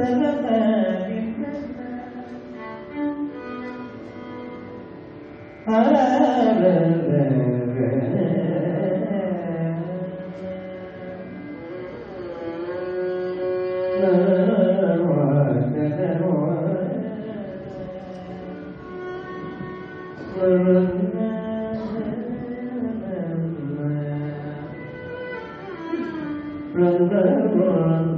Brother, brother,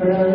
Ah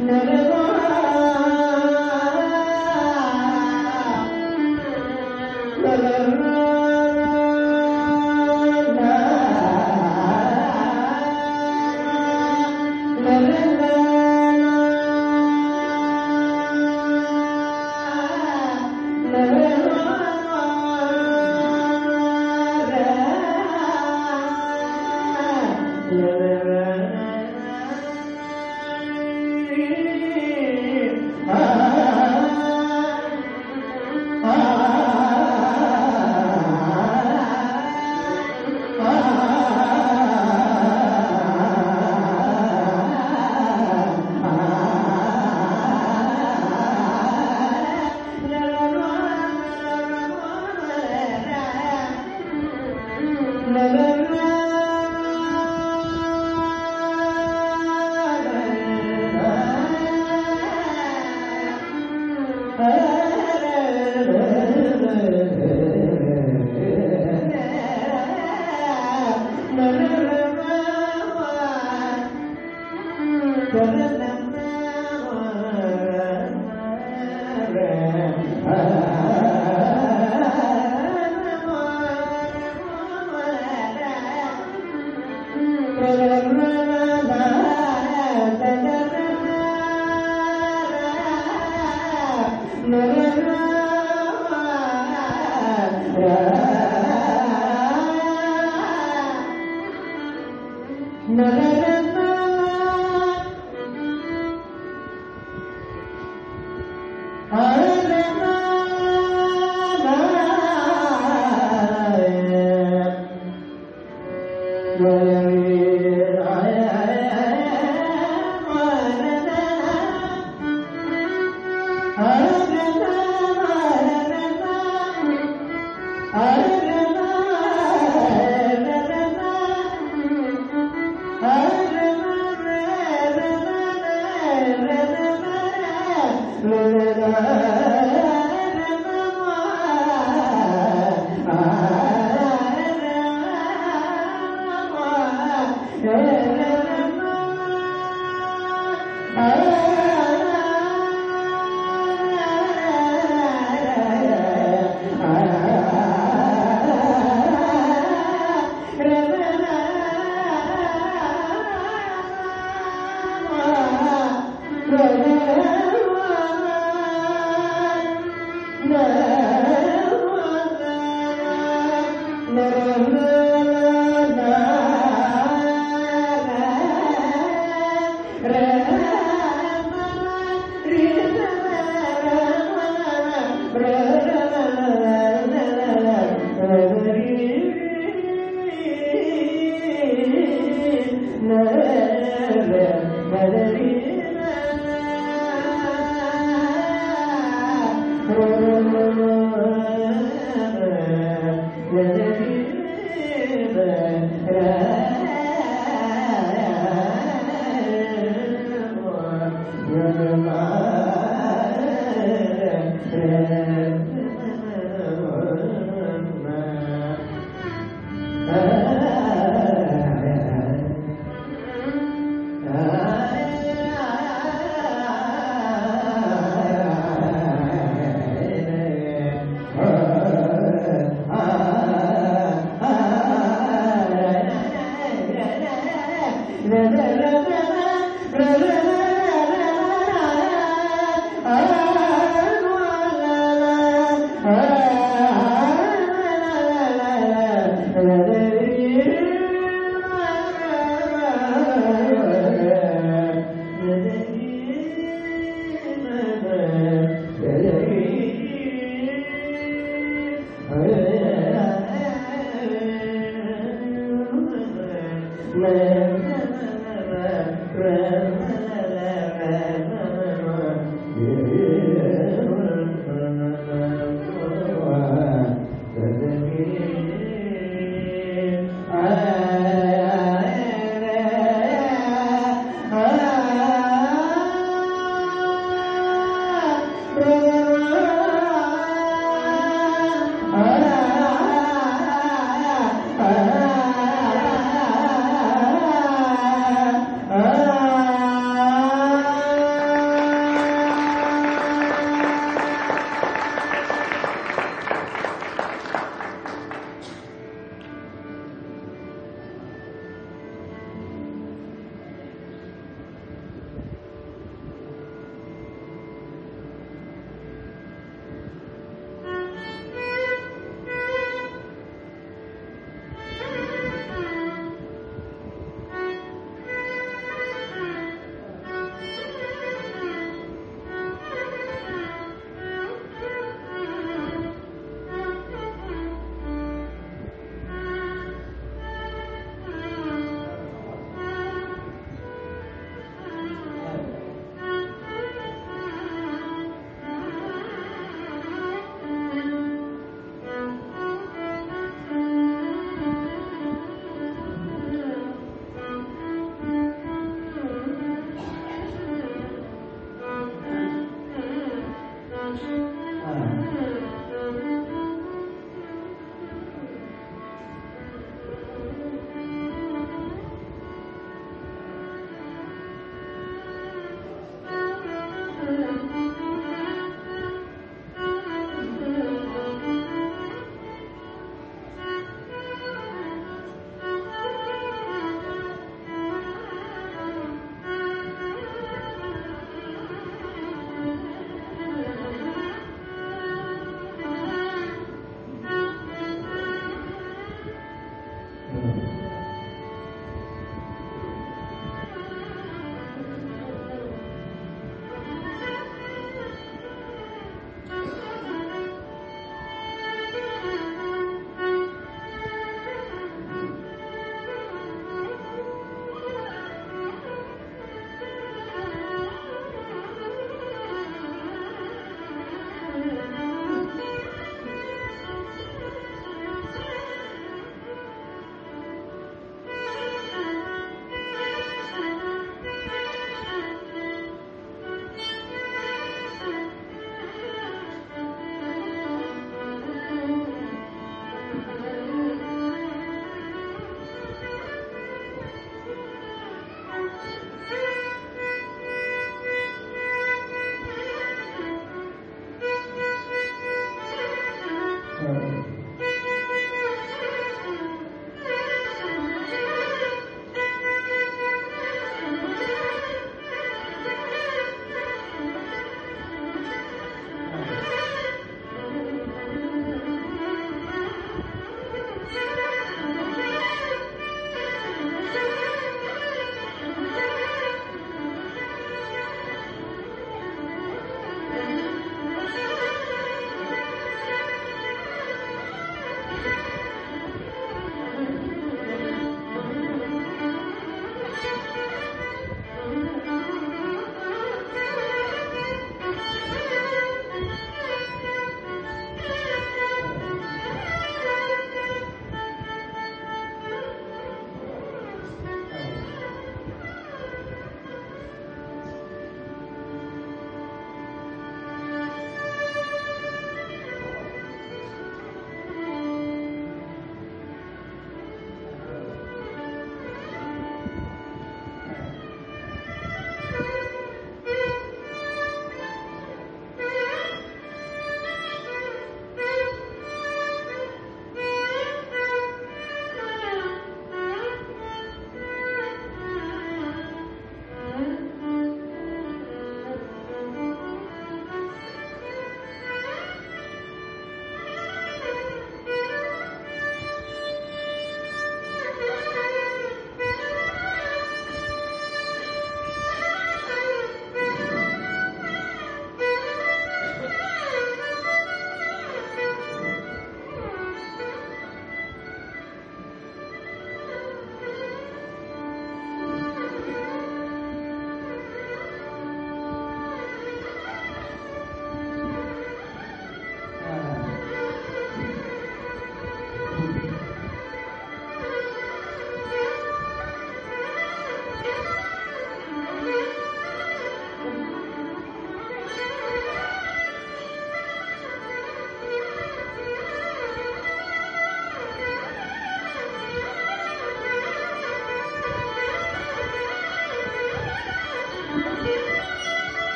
Ah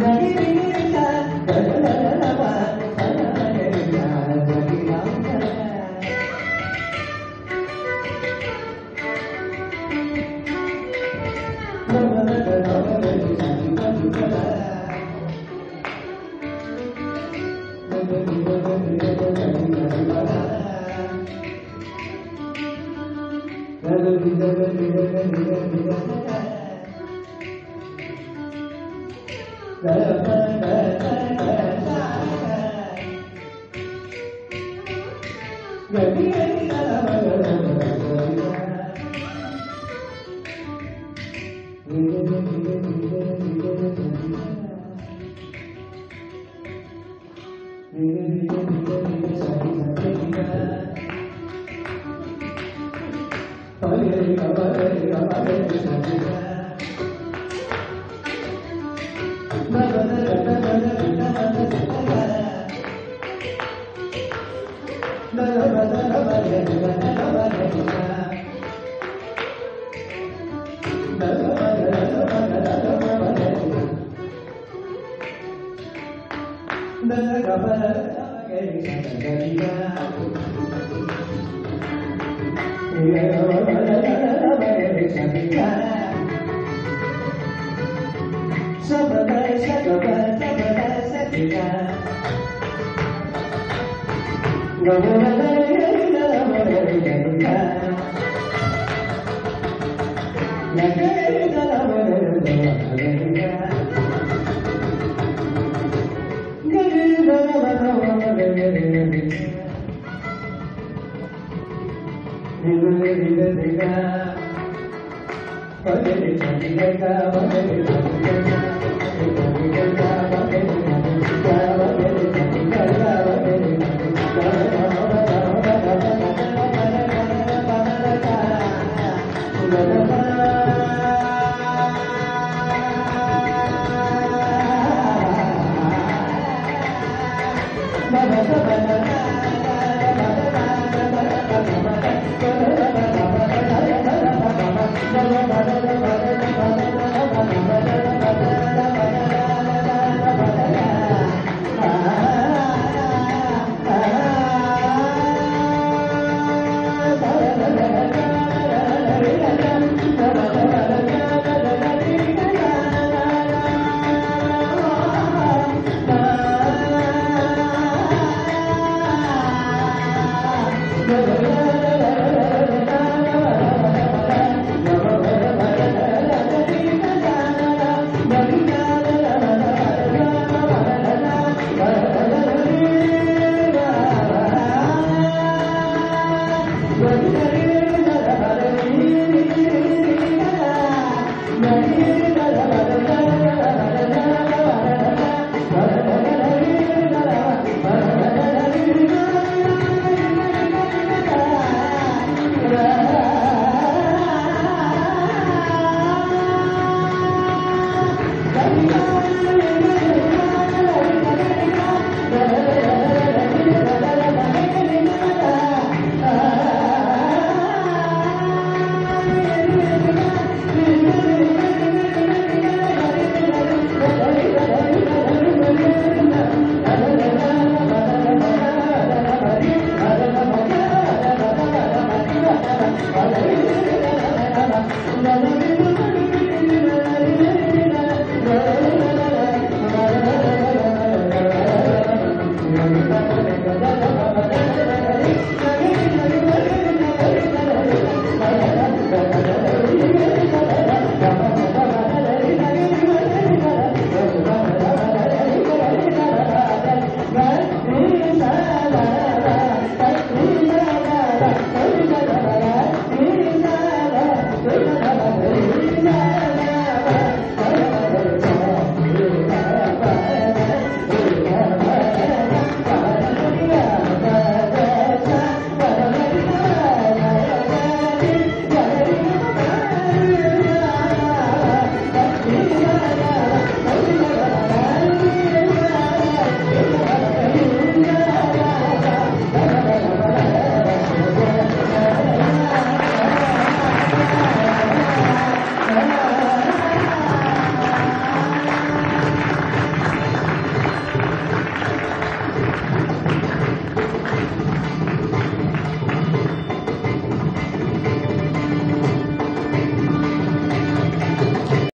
गणित Thank you. Thank you.